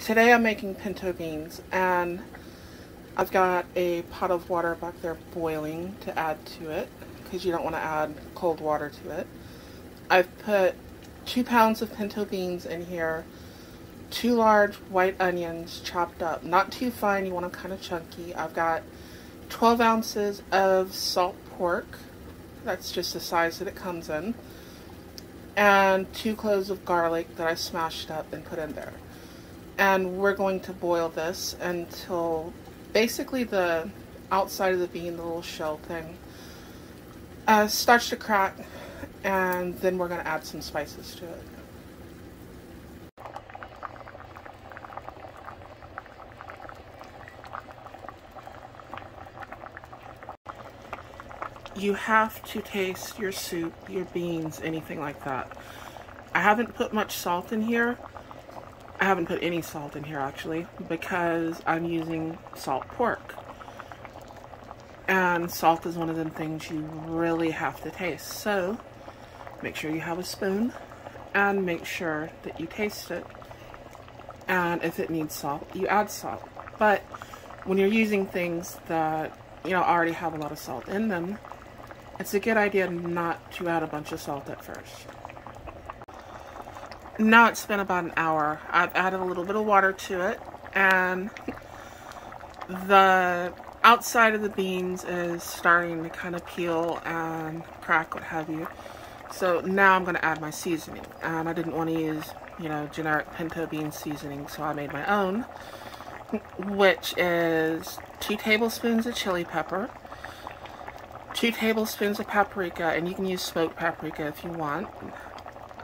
today I'm making pinto beans and I've got a pot of water back there boiling to add to it because you don't want to add cold water to it. I've put two pounds of pinto beans in here, two large white onions chopped up, not too fine, you want them kind of chunky. I've got 12 ounces of salt pork, that's just the size that it comes in, and two cloves of garlic that I smashed up and put in there. And we're going to boil this until basically the outside of the bean, the little shell thing, uh, starts to crack, and then we're going to add some spices to it. You have to taste your soup, your beans, anything like that. I haven't put much salt in here. I haven't put any salt in here actually because I'm using salt pork. And salt is one of them things you really have to taste. So make sure you have a spoon and make sure that you taste it. And if it needs salt, you add salt. But when you're using things that, you know, already have a lot of salt in them, it's a good idea not to add a bunch of salt at first. Now it's been about an hour. I've added a little bit of water to it and the outside of the beans is starting to kind of peel and crack, what have you. So now I'm going to add my seasoning. And I didn't want to use, you know, generic pinto bean seasoning, so I made my own, which is two tablespoons of chili pepper, two tablespoons of paprika, and you can use smoked paprika if you want.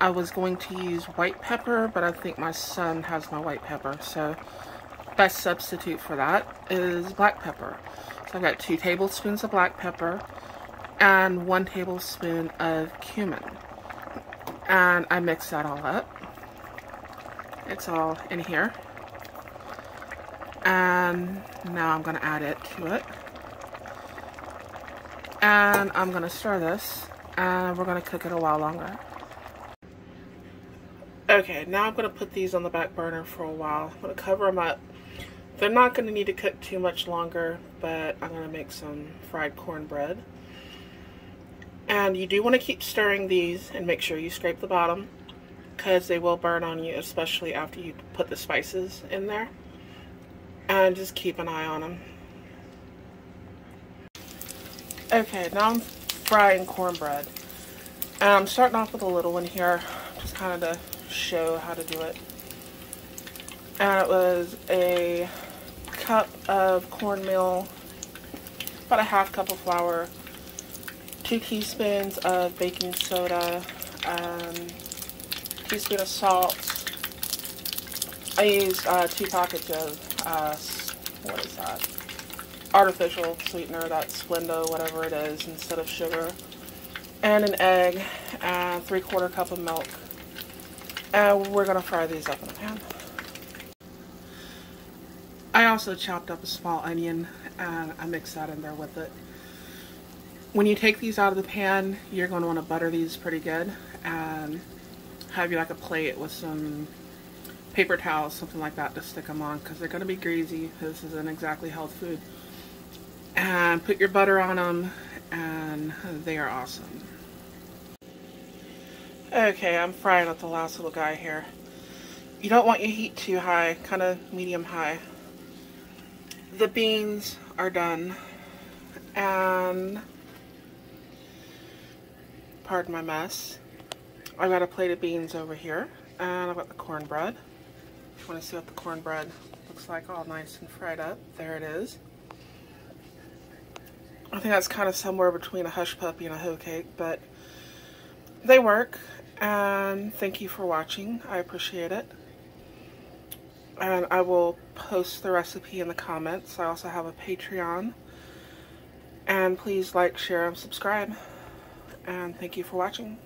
I was going to use white pepper, but I think my son has my white pepper, so best substitute for that is black pepper. So I've got two tablespoons of black pepper and one tablespoon of cumin. And I mix that all up. It's all in here. And now I'm going to add it to it and I'm gonna stir this and we're gonna cook it a while longer. Okay, now I'm gonna put these on the back burner for a while. I'm gonna cover them up. They're not gonna need to cook too much longer, but I'm gonna make some fried cornbread. And you do want to keep stirring these and make sure you scrape the bottom because they will burn on you, especially after you put the spices in there. And just keep an eye on them. Okay, now I'm frying cornbread. And I'm starting off with a little one here, just kind of to show how to do it. And it was a cup of cornmeal, about a half cup of flour, two teaspoons of baking soda, um, teaspoon of salt. I used uh, two packets of, uh, what is that? artificial sweetener, that Splenda, whatever it is, instead of sugar. And an egg, and three quarter cup of milk. And we're going to fry these up in a pan. I also chopped up a small onion and I mixed that in there with it. When you take these out of the pan, you're going to want to butter these pretty good and have you like a plate with some paper towels, something like that to stick them on because they're going to be greasy. This isn't exactly health food and put your butter on them and they are awesome. Okay, I'm frying up the last little guy here. You don't want your heat too high, kind of medium high. The beans are done and pardon my mess. I've got a plate of beans over here and I've got the cornbread. If you want to see what the cornbread looks like all nice and fried up, there it is. I think that's kind of somewhere between a hush puppy and a hoe cake, but they work. And thank you for watching. I appreciate it. And I will post the recipe in the comments. I also have a Patreon. And please like, share, and subscribe. And thank you for watching.